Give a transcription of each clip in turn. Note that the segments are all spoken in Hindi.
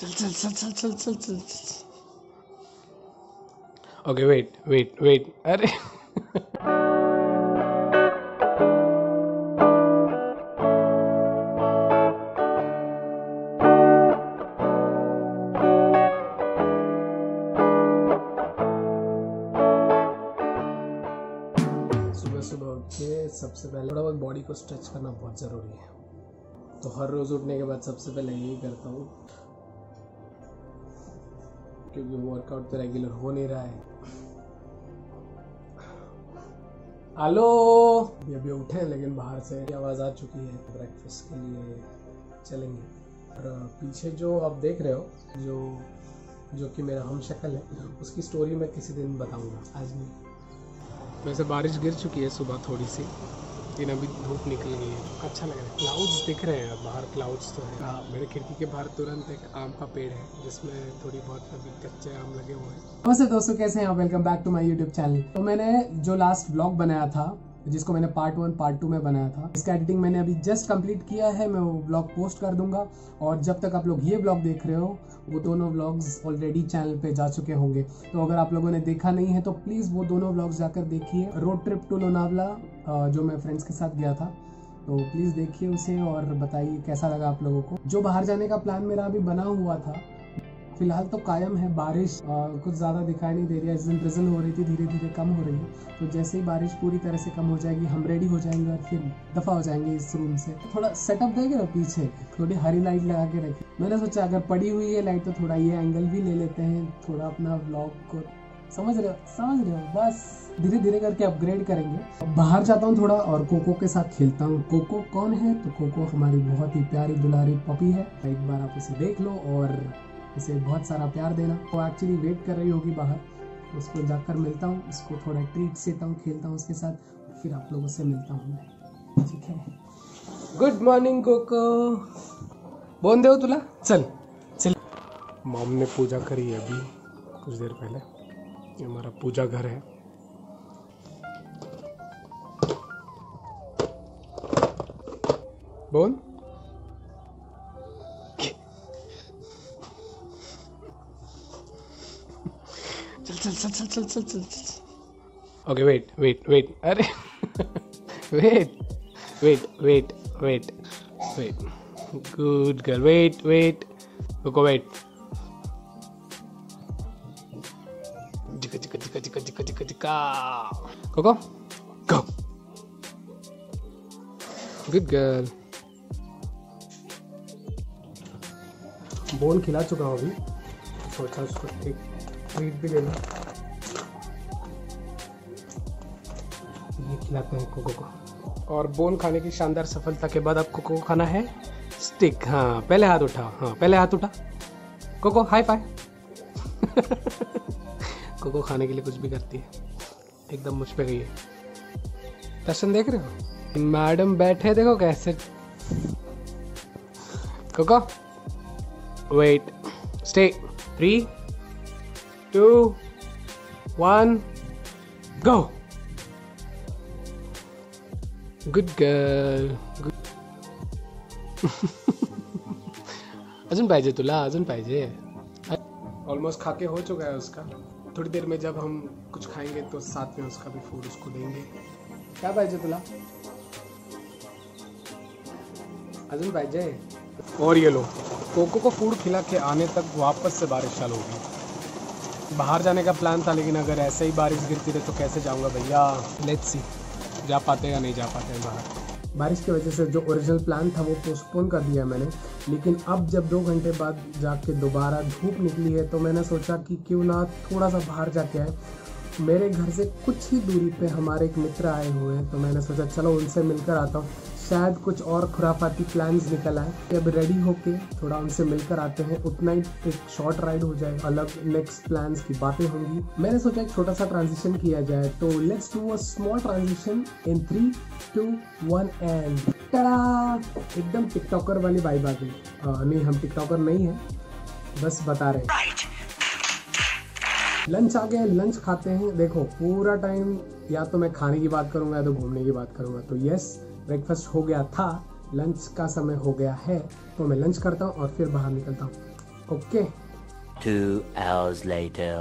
चल चल चल चल चल चल चल चल ओके वेट वेट वेट अरे। सुबह सुबह उठ के सबसे पहले थोड़ा बहुत बॉडी को स्ट्रेच करना बहुत ज़रूरी है। तो हर रोज़ उठने के बाद सबसे पहले यही करता हूँ। क्योंकि वर्कआउट तो रेगुलर हो नहीं रहा है। हेलो अभी अभी उठे लेकिन बाहर से आवाज़ आ चुकी है। ब्रेकफास्ट के लिए चलेंगे। और पीछे जो आप देख रहे हो, जो जो कि मेरा हम शक्ल है, उसकी स्टोरी मैं किसी दिन बताऊँगा। आज नहीं। वैसे बारिश गिर चुकी है सुबह थोड़ी सी। लेकिन अभी धूप निकल गई है। अच्छा लग रहा है। क्लाउड्स दिख रहे हैं। बाहर क्लाउड्स तो है। हाँ। मेरे खिड़की के बाहर तुरंत एक आम का पेड़ है जिसमें थोड़ी बहुत अभी कच्चे आम लगे हुए हैं। नमस्ते दोस्तों कैसे हैं welcome back to my YouTube channel तो मैंने जो लास्ट ब्लॉग बनाया था जिसको मैंने पार्ट वन पार्ट टू में बनाया था। इसका एडिटिंग मैंने अभी जस्ट कंप्लीट किया है, मैं वो ब्लॉग पोस्ट कर दूँगा। और जब तक आप लोग ये ब्लॉग देख रहे हो, वो दोनों ब्लॉग्स ऑलरेडी चैनल पे जा चुके होंगे। तो अगर आप लोगों ने देखा नहीं है तो प्लीज़ वो दोनों ब्लॉग्स जाकर देखिए। रोड ट्रिप टू लोनावला जो मैं फ्रेंड्स के साथ गया था। तो प्लीज़ देखिए उसे और बताइए कैसा लगा आप लोगों को। जो बाहर जाने का प्लान मेरा अभी बना हुआ था फ़िलहाल तो कायम है। बारिश अ, कुछ ज़्यादा दिखाई नहीं दे रही है। इस दिन ड्रिजल हो रही थी धीरे धीरे कम हो रही है। तो जैसे ही बारिश पूरी तरह से कम हो जाएगी हम रेडी हो जाएँगे और फिर दफ़ा हो जाएँगे इस रूम से। थोड़ा सेटअप देखे ना पीछे? थोड़ी हरी लाइट लगा के रखी। मैंने सोचा अगर पड़ी हुई है लाइट तो थोड़ा ये एंगल भी ले लेते हैं। थोड़ा अपना व्लॉग को समझ रहे हो? समझ रहे हो? बस। धीरे धीरे करके अपग्रेड करेंगे। बाहर जाता हूँ थोड़ा और कोको के साथ खेलता हूँ। कोको कौन है? तो कोको हमारी बहुत ही प्यारी दुलारी पपी है। एक बार आप उसे देख लो और इसे बहुत सारा प्यार देना। वो एक्चुअली वेट कर रही होगी बाहर। तो उसको जाकर मिलता हूँ, उसको थोड़ा ट्रीट देता हूँ, खेलता हूँ उसके साथ, फिर आप लोगों से मिलता हूँ मैं। ठीक है? गुड मॉर्निंग कोको बोन दे तुला। चल चल। मॉम ने पूजा करी है अभी, कुछ देर पहले। ये हमारा पूजा घर है। बोल। चल चल चल चल चल चल चल चल। ओके वेट वेट वेट अरे। Wait wait wait wait wait good girl wait wait रुको wait Coco go good girl bone खिला चुका हूँ अभी। सोचा उसको एक ट्रीट भी ले लो ये खिलाते हैं कोको को और बोन खाने की शानदार सफलता के बाद आपको कोको को खाना है? स्टिक हाँ पहले हाथ उठाओ हाँ पहले हाथ उठा। कोको हाई फाई कोको खाने के लिए कुछ भी करती है। एकदम मुझ पे गई है। दर्शन देख रहे हो? मैडम बैठे देखो कैसे। Coco wait stay three two one go good girl good अजून पाहिजे तुला, अजून पाहिजे ऑलमोस्ट खा के हो चुका है उसका। थोड़ी देर में जब हम कुछ खाएँगे तो साथ में उसका भी फ़ूड उसको देंगे। क्या पाहिजे तुला? अजून पाहिजे और ये लो, कोको को फ़ूड खिला के आने तक वापस से बारिश चालू होगी। बाहर जाने का प्लान था, लेकिन अगर ऐसे ही बारिश गिरती रहे तो कैसे जाऊँगा भैया? लेट्स सी जा पाते या नहीं जा पाते हैं बाहर? बारिश की वजह से जो ओरिजिनल प्लान था, वो पोस्टपोन कर दिया मैंने। लेकिन अब जब दो घंटे बाद जाके दोबारा धूप निकली है तो मैंने सोचा कि क्यों ना थोड़ा सा बाहर जाके आए। मेरे घर से कुछ ही दूरी पे हमारे एक मित्र आए हुए हैं तो मैंने सोचा, चलो उनसे मिलकर आता हूँ। शायद कुछ और खुराफाती प्लान्स निकल आए। अब रेडी होके थोड़ा उनसे मिलकर आते हैं उतना ही एक शॉर्ट राइड हो जाए अलग नेक्स्ट प्लान्स की बातें होंगी। मैंने सोचा एक छोटा सा ट्रांजिशन किया जाए तो let's do a small transition in three two one and tada एकदम टिकटॉकर वाली वाइब आ गई। नहीं हम टिकटॉकर नहीं है बस बता रहे हैं। लंच आ गया लंच खाते हैं। देखो पूरा टाइम या तो मैं खाने की बात करूँगा या तो घूमने की बात करूँगा। तो यस ब्रेकफास्ट हो गया था लंच का समय हो गया है तो मैं लंच करता हूँ और फिर बाहर निकलता हूँ ओके Two hours later.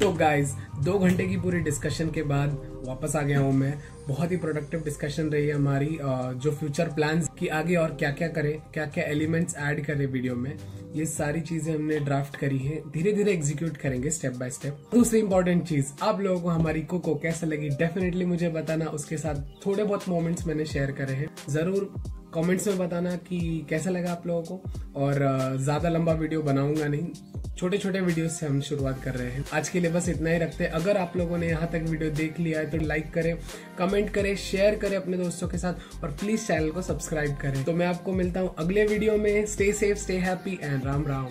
तो गाइस दो घंटे की पूरी डिस्कशन के बाद वापस आ गया हूँ मैं। बहुत ही प्रोडक्टिव डिस्कशन रही है हमारी जो फ्यूचर प्लान्स की आगे और क्या क्या करें क्या क्या एलिमेंट्स ऐड करें वीडियो में। ये सारी चीज़ें हमने ड्राफ्ट करी हैं। धीरे धीरे एग्जीक्यूट करेंगे स्टेप बाय स्टेप दूसरी इंपॉर्टेंट चीज़, आप लोगों को हमारी कोको कैसे लगी? डेफिनेटली मुझे बताना, उसके साथ थोड़े बहुत मोमेंट्स मैंने शेयर करे हैं। ज़रूर कमेंट्स में बताना कि कैसा लगा आप लोगों को। और ज़्यादा लंबा वीडियो बनाऊँगा नहीं। छोटे छोटे वीडियो से हम शुरुआत कर रहे हैं। आज के लिए बस इतना ही रखते हैं। अगर आप लोगों ने यहाँ तक वीडियो देख लिया है तो लाइक करें कमेंट करें शेयर करें अपने दोस्तों के साथ और प्लीज़ चैनल को सब्सक्राइब करें। तो मैं आपको मिलता हूँ अगले वीडियो में। Stay safe stay happy and Ram Ram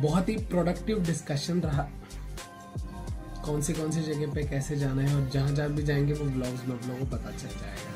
बहुत ही प्रोडक्टिव डिस्कशन रहा। कौन सी कौन सी जगह पे कैसे जाना है और जहाँ जहाँ भी जाएँगे वो ब्लॉग्स में आप लोगों को पता चल जाएगा।